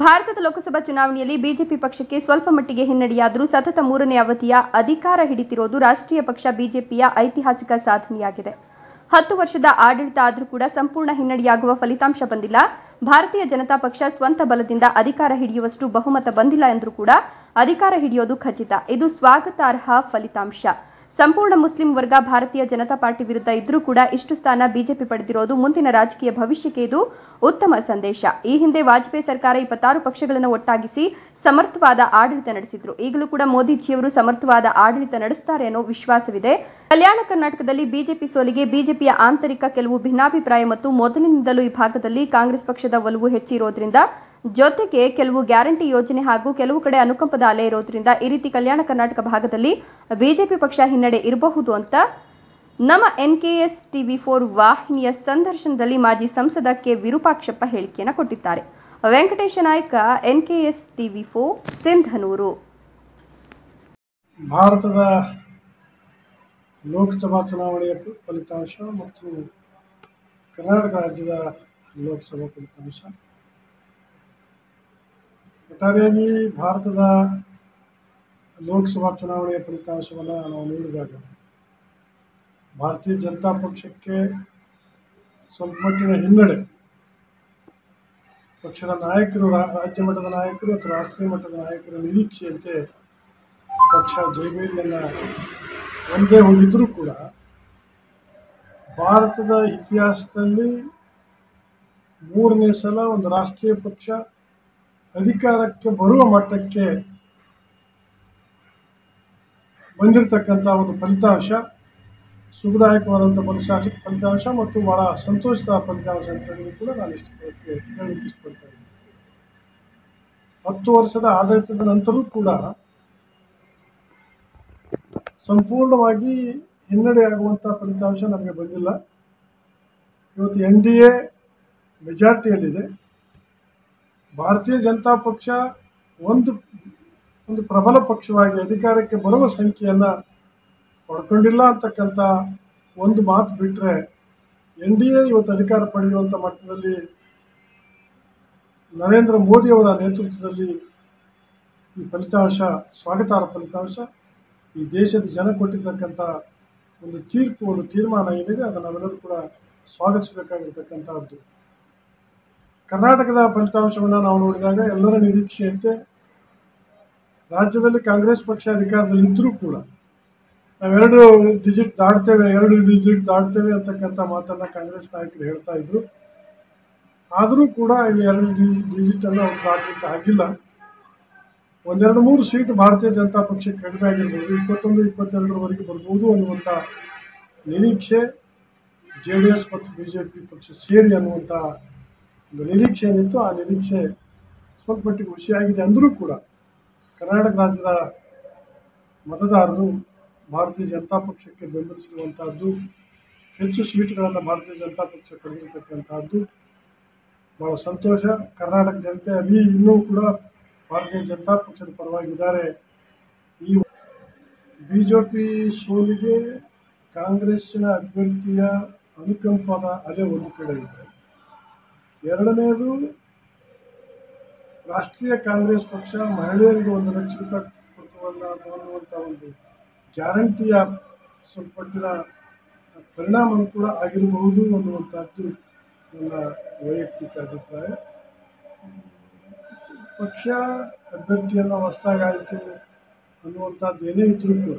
ಭಾರತದ ಲೋಕಸಭಾ ಚುನಾವಣೆಯಲ್ಲಿ ಬಿಜೆಪಿ ಪಕ್ಷಕ್ಕೆ ಸ್ವಲ್ಪ ಮಟ್ಟಿಗೆ ಹಿನ್ನಡೆಯಾದರೂ ಸತತ ಮೂರನೇ ಅವಧಿಯ ಅಧಿಕಾರ ಹಿಡಿತಿರೋದು ರಾಷ್ಟ್ರೀಯ ಪಕ್ಷ ಬಿಜೆಪಿಯ ಐತಿಹಾಸಿಕ ಸಾಧನೆಯಾಗಿದೆ. ಹತ್ತು ವರ್ಷದ ಆಡಳಿತ ಆದರೂ ಕೂಡ ಸಂಪೂರ್ಣ ಹಿನ್ನಡೆಯಾಗುವ ಫಲಿತಾಂಶ ಬಂದಿಲ್ಲ. ಭಾರತೀಯ ಜನತಾ ಪಕ್ಷ ಸ್ವಂತ ಬಲದಿಂದ ಅಧಿಕಾರ ಹಿಡಿಯುವಷ್ಟು ಬಹುಮತ ಬಂದಿಲ್ಲ ಎಂದರೂ ಕೂಡ ಅಧಿಕಾರ ಹಿಡಿಯೋದು ಖಚಿತ. ಇದು ಸ್ವಾಗತಾರ್ಹ ಫಲಿತಾಂಶ. ಸಂಪೂರ್ಣ ಮುಸ್ಲಿಂ ವರ್ಗ ಭಾರತೀಯ ಜನತಾ ಪಾರ್ಟಿ ವಿರುದ್ಧ ಇದ್ರೂ ಕೂಡ ಇಷ್ಟು ಸ್ಥಾನ ಬಿಜೆಪಿ ಪಡೆದಿರೋದು ಮುಂದಿನ ರಾಜಕೀಯ ಭವಿಷ್ಯಕ್ಕೆ ಇದು ಉತ್ತಮ ಸಂದೇಶ. ಈ ಹಿಂದೆ ವಾಜಪೇಯಿ ಸರ್ಕಾರ ಇಪ್ಪತ್ತಾರು ಪಕ್ಷಗಳನ್ನು ಒಟ್ಟಾಗಿಸಿ ಸಮರ್ಥವಾದ ಆಡಳಿತ ನಡೆಸಿದ್ರು. ಈಗಲೂ ಕೂಡ ಮೋದಿಜಿಯವರು ಸಮರ್ಥವಾದ ಆಡಳಿತ ನಡೆಸ್ತಾರೆ ಅನ್ನೋ ವಿಶ್ವಾಸವಿದೆ. ಕಲ್ಯಾಣ ಕರ್ನಾಟಕದಲ್ಲಿ ಬಿಜೆಪಿ ಸೋಲಿಗೆ ಬಿಜೆಪಿಯ ಆಂತರಿಕ ಕೆಲವು ಭಿನ್ನಾಭಿಪ್ರಾಯ ಮತ್ತು ಮೊದಲಿನಿಂದಲೂ ಈ ಭಾಗದಲ್ಲಿ ಕಾಂಗ್ರೆಸ್ ಪಕ್ಷದ ಒಲವು ಹೆಚ್ಚಿರೋದ್ರಿಂದ ಜೊತೆಗೆ ಕೆಲವು ಗ್ಯಾರಂಟಿ ಯೋಜನೆ ಹಾಗೂ ಕೆಲವು ಕಡೆ ಅನುಕಂಪದ ಅಲೆ ಇರೋದ್ರಿಂದ ಈ ರೀತಿ ಕಲ್ಯಾಣ ಕರ್ನಾಟಕ ಭಾಗದಲ್ಲಿ ಬಿಜೆಪಿ ಪಕ್ಷ ಹಿನ್ನಡೆ ಇರಬಹುದು ಅಂತ ನಮ್ಮ N K S TV four ವಾಹಿನಿಯ ಸಂದರ್ಶನದಲ್ಲಿ ಮಾಜಿ ಸಂಸದ ಕೆ ವಿರೂಪಾಕ್ಷಪ್ಪ ಹೇಳಿಕೆಯನ್ನು ಕೊಟ್ಟಿದ್ದಾರೆ. Venkatesha Nayka N K S TV four, Sindhanur. ಭಾರತದ ಲೋಕಸಭಾ ಚುನಾವಣೆಯ ಫಲಿತಾಂಶ ಮತ್ತು ಕರ್ನಾಟಕ ರಾಜ್ಯದ ಲೋಕಸಭಾ ಫಲಿತಾಂಶ. ಒಟ್ಟಾರೆಯಾಗಿ ಭಾರತದ ಲೋಕಸಭಾ ಚುನಾವಣೆಯ ಫಲಿತಾಂಶವನ್ನು ನಾವು ನೋಡಿದಾಗ ಭಾರತೀಯ ಜನತಾ ಪಕ್ಷಕ್ಕೆ ಸ್ವಲ್ಪ ಮಟ್ಟಿನ ಹಿನ್ನಡೆ ಪಕ್ಷದ ನಾಯಕರು ರಾಜ್ಯ ಮಟ್ಟದ ನಾಯಕರು ಅಥವಾ ರಾಷ್ಟ್ರೀಯ ಮಟ್ಟದ ನಾಯಕರ ನಿರೀಕ್ಷೆಯಂತೆ ಪಕ್ಷ ಜೈಬೇರಿಯನ್ನು ಒಂದೇ ಹೋಗಿದ್ದರೂ ಕೂಡ ಭಾರತದ ಇತಿಹಾಸದಲ್ಲಿ ಮೂರನೇ ಸಲ ಒಂದು ರಾಷ್ಟ್ರೀಯ ಪಕ್ಷ ಅಧಿಕಾರಕ್ಕೆ ಬರುವ ಮಟ್ಟಕ್ಕೆ ಬಂದಿರತಕ್ಕಂಥ ಒಂದು ಫಲಿತಾಂಶ ಸುಖದಾಯಕವಾದಂಥ ಫಲಿತಾಂಶ ಫಲಿತಾಂಶ ಮತ್ತು ಬಹಳ ಸಂತೋಷದ ಫಲಿತಾಂಶ ಅಂತ ಹೇಳಿ ಕೂಡ ನಾನು ಇಷ್ಟಪಡ್ತೇನೆ ಹೇಳಲಿಕ್ಕೆ ಇಷ್ಟಪಡ್ತಾ ಇದ್ದೀನಿ. ಹತ್ತು ವರ್ಷದ ಆಡಳಿತದ ನಂತರವೂ ಕೂಡ ಸಂಪೂರ್ಣವಾಗಿ ಹಿನ್ನಡೆಯಾಗುವಂಥ ಫಲಿತಾಂಶ ನಮಗೆ ಬಂದಿಲ್ಲ. ಇವತ್ತು ಎನ್ ಡಿ ಎ ಮೆಜಾರಿಟಿಯಲ್ಲಿದೆ ಭಾರತೀಯ ಜನತಾ ಪಕ್ಷ ಒಂದು ಒಂದು ಪ್ರಬಲ ಪಕ್ಷವಾಗಿ ಅಧಿಕಾರಕ್ಕೆ ಬರುವ ಸಂಖ್ಯೆಯನ್ನು ಪಡ್ಕೊಂಡಿಲ್ಲ ಅಂತಕ್ಕಂಥ ಒಂದು ಮಾತು ಬಿಟ್ಟರೆ ಎನ್ ಡಿ ಎ ಇವತ್ತು ಅಧಿಕಾರ ಪಡೆಯುವಂಥ ಮಟ್ಟದಲ್ಲಿ ನರೇಂದ್ರ ಮೋದಿಯವರ ನೇತೃತ್ವದಲ್ಲಿ ಈ ಫಲಿತಾಂಶ, ಸ್ವಾಗತಾರ್ಹ ಫಲಿತಾಂಶ, ಈ ದೇಶದ ಜನ ಕೊಟ್ಟಿರ್ತಕ್ಕಂಥ ಒಂದು ತೀರ್ಪು, ಒಂದು ತೀರ್ಮಾನ ಏನಿದೆ, ಅದನ್ನು ನಾವೆಲ್ಲರೂ ಕೂಡ ಸ್ವಾಗತಿಸಬೇಕಾಗಿರ್ತಕ್ಕಂಥದ್ದು. ಕರ್ನಾಟಕದ ಫಲಿತಾಂಶವನ್ನು ನಾವು ನೋಡಿದಾಗ ಎಲ್ಲರ ನಿರೀಕ್ಷೆಯಂತೆ ರಾಜ್ಯದಲ್ಲಿ ಕಾಂಗ್ರೆಸ್ ಪಕ್ಷ ಅಧಿಕಾರದಲ್ಲಿ ಇದ್ದರೂ ಕೂಡ ನಾವೆರಡು ಡಿಜಿಟ್ ದಾಡ್ತೇವೆ ಎರಡು ಡಿಜಿಟ್ ದಾಡ್ತೇವೆ ಅಂತಕ್ಕಂಥ ಮಾತನ್ನು ಕಾಂಗ್ರೆಸ್ ನಾಯಕರು ಹೇಳ್ತಾ ಇದ್ರು. ಆದರೂ ಕೂಡ ಇಲ್ಲಿ ಎರಡು ಡಿಜಿಟನ್ನು ಅವ್ರು ದಾಟಲಿಕ್ಕೆ ಆಗಿಲ್ಲ. ಒಂದೆರಡು ಮೂರು ಸೀಟ್ ಭಾರತೀಯ ಜನತಾ ಪಕ್ಷಕ್ಕೆ ಕಡಿಮೆ ಆಗಿರ್ಬೋದು, ಇಪ್ಪತ್ತೊಂದು, ಇಪ್ಪತ್ತೆರಡರವರೆಗೆ ಬರ್ಬೋದು ಅನ್ನುವಂಥ ನಿರೀಕ್ಷೆ ಜೆ ಡಿ ಎಸ್ ಮತ್ತು ಬಿ ಜೆ ಪಿ ಪಕ್ಷ ಸೇರಿ ಅನ್ನುವಂಥ ಒಂದು ನಿರೀಕ್ಷೆ ಏನಿತ್ತು ಆ ನಿರೀಕ್ಷೆ ಸ್ವಲ್ಪ ಮಟ್ಟಿಗೆ ಖುಷಿಯಾಗಿದೆ ಅಂದರೂ ಕೂಡ ಕರ್ನಾಟಕ ರಾಜ್ಯದ ಮತದಾರರು ಭಾರತೀಯ ಜನತಾ ಪಕ್ಷಕ್ಕೆ ಬೆಂಬಲಿಸಿರುವಂತಹದ್ದು, ಹೆಚ್ಚು ಸೀಟುಗಳನ್ನು ಭಾರತೀಯ ಜನತಾ ಪಕ್ಷ ಪಡೆದಿರ್ತಕ್ಕಂಥದ್ದು ಭಾಳ ಸಂತೋಷ. ಕರ್ನಾಟಕ ಜನತೆ ಅಲ್ಲಿ ಇನ್ನೂ ಕೂಡ ಭಾರತೀಯ ಜನತಾ ಪಕ್ಷದ ಪರವಾಗಿದ್ದಾರೆ. ಈ ಬಿ ಜೆ ಪಿ ಸೋಲಿಗೆ ಕಾಂಗ್ರೆಸ್ಸಿನ ಅಭ್ಯರ್ಥಿಯ ಅನುಕಂಪದ ಅಲೆ ಒಂದು ಕಡೆ ಇದೆ. ಎರಡನೆಯದು ರಾಷ್ಟ್ರೀಯ ಕಾಂಗ್ರೆಸ್ ಪಕ್ಷ ಮಹಿಳೆಯರಿಗೆ ಒಂದು ಲಕ್ಷ ರೂಪಾಯಿ ಕೊಡ್ತವಲ್ಲ ಅನ್ನುವಂಥ ಒಂದು ಗ್ಯಾರಂಟಿಯ ಸ್ವಲ್ಪ ಪರಿಣಾಮ ಕೂಡ ಆಗಿರಬಹುದು ಅನ್ನುವಂಥದ್ದು ನನ್ನ ವೈಯಕ್ತಿಕ ಅಭಿಪ್ರಾಯ. ಪಕ್ಷ ಅಭ್ಯರ್ಥಿಯನ್ನು ಹೊಸದಾಗಾಯಿತು ಅನ್ನುವಂಥದ್ದು ಏನೇ ಇದ್ದರೂ ಕೂಡ,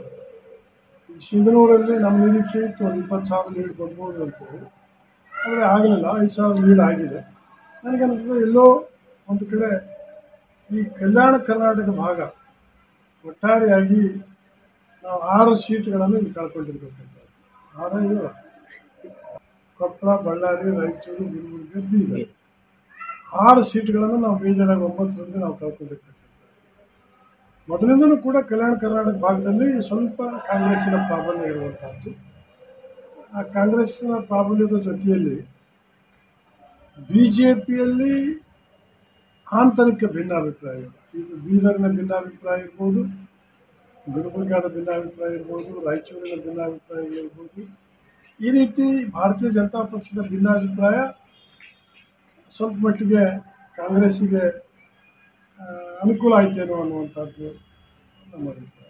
ಈ ಸಿಂಧನೂರಲ್ಲಿ ನಮ್ಮ ನಿರೀಕ್ಷೆ ಇತ್ತು ಒಂದು ಇಪ್ಪತ್ತು ಸಾವಿರ ಲೀಡ್ ಬರ್ಬೋದು ಅಂತೇಳಿ. ಆದರೆ ಆಗಲಿಲ್ಲ. ಐದು ಸಾವಿರ ಲೀಡ್ ಆಗಿದೆ. ನನಗನ್ನಿಸ್ತದೆ ಎಲ್ಲೋ ಒಂದು ಕಡೆ ಈ ಕಲ್ಯಾಣ ಕರ್ನಾಟಕ ಭಾಗ ಒಟ್ಟಾರೆಯಾಗಿ ನಾವು ಆರು ಸೀಟ್ಗಳನ್ನು ಇಲ್ಲಿ ಕಳ್ಕೊಂಡಿರ್ಬೇಕಂತ ಆರು ಏಳು. ಕೊಪ್ಪಳ, ಬಳ್ಳಾರಿ, ರಾಯಚೂರು, ಗುಲ್ಬರ್ಗ, ಬೀದರ್. ಆರು ಸೀಟ್ಗಳನ್ನು ನಾವು ಬೇಜಾರಾಗಿ ಒಂಬತ್ತರಲ್ಲಿ ನಾವು ಕಳ್ಕೊಂಡಿರ್ತಕ್ಕಂಥದ್ದು. ಮೊದಲಿಂದಲೂ ಕೂಡ ಕಲ್ಯಾಣ ಕರ್ನಾಟಕ ಭಾಗದಲ್ಲಿ ಸ್ವಲ್ಪ ಕಾಂಗ್ರೆಸ್ಸಿನ ಪ್ರಾಬಲ್ಯ ಇರುವಂತಹದ್ದು. ಆ ಕಾಂಗ್ರೆಸ್ನ ಪ್ರಾಬಲ್ಯದ ಜೊತೆಯಲ್ಲಿ ಬಿ ಜೆ ಪಿಯಲ್ಲಿ ಆಂತರಿಕ ಭಿನ್ನಾಭಿಪ್ರಾಯ. ಇದು ಬೀದರ್ನ ಭಿನ್ನಾಭಿಪ್ರಾಯ ಇರ್ಬೋದು, ಗುಲ್ಬರ್ಗಾದ ಭಿನ್ನಾಭಿಪ್ರಾಯ ಇರ್ಬೋದು, ರಾಯಚೂರಿನ ಭಿನ್ನಾಭಿಪ್ರಾಯ ಇರ್ಬೋದು. ಈ ರೀತಿ ಭಾರತೀಯ ಜನತಾ ಪಕ್ಷದ ಭಿನ್ನಾಭಿಪ್ರಾಯ ಸ್ವಲ್ಪ ಮಟ್ಟಿಗೆ ಕಾಂಗ್ರೆಸ್ಸಿಗೆ ಅನುಕೂಲ ಆಯ್ತೇನೋ ಅನ್ನುವಂಥದ್ದು ನಮ್ಮ ಅಭಿಪ್ರಾಯ.